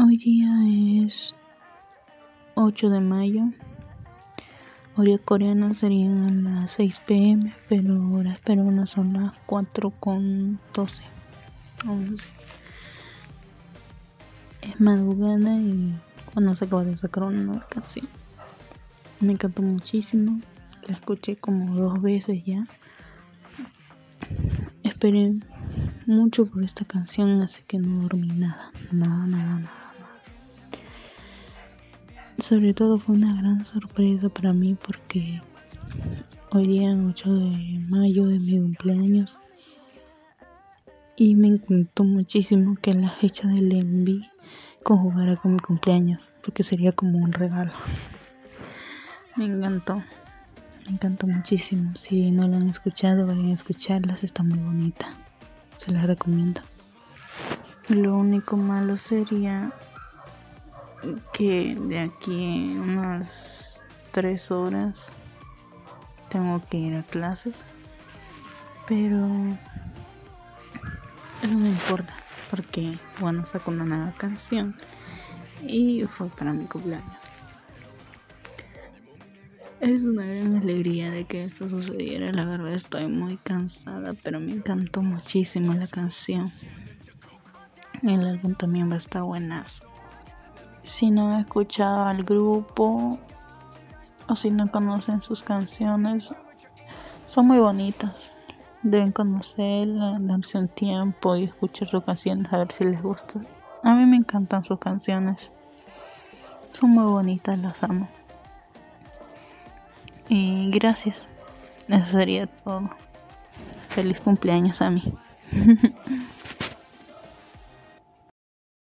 Hoy día es 8 de mayo. Hora coreana serían las 6 pm, pero horas peruanas son las 4 con 12. 11. Es madrugada y cuando se acaba de sacar una nueva canción. Me encantó muchísimo. La escuché como dos veces ya. Esperé mucho por esta canción, así que no dormí nada, nada, nada, nada. Sobre todo fue una gran sorpresa para mí porque hoy día 8 de mayo de mi cumpleaños y me encantó muchísimo que la fecha del enví conjugara con mi cumpleaños porque sería como un regalo. Me encantó, me encantó muchísimo. Si no la han escuchado, vayan a escucharlas, está muy bonita. Se las recomiendo. Lo único malo sería que de aquí unas tres horas tengo que ir a clases pero eso no importa porque bueno saco una nueva canción y fue para mi cumpleaños. Es una gran alegría de que esto sucediera la verdad estoy muy cansada pero me encantó muchísimo la canción. El álbum también va a estar buenazo si no han escuchado al grupo o si no conocen sus canciones, son muy bonitas. Deben conocerla, darse un tiempo y escuchar sus canciones a ver si les gusta. A mí me encantan sus canciones. Son muy bonitas, las amo. Y gracias. Eso sería todo. Feliz cumpleaños a mí.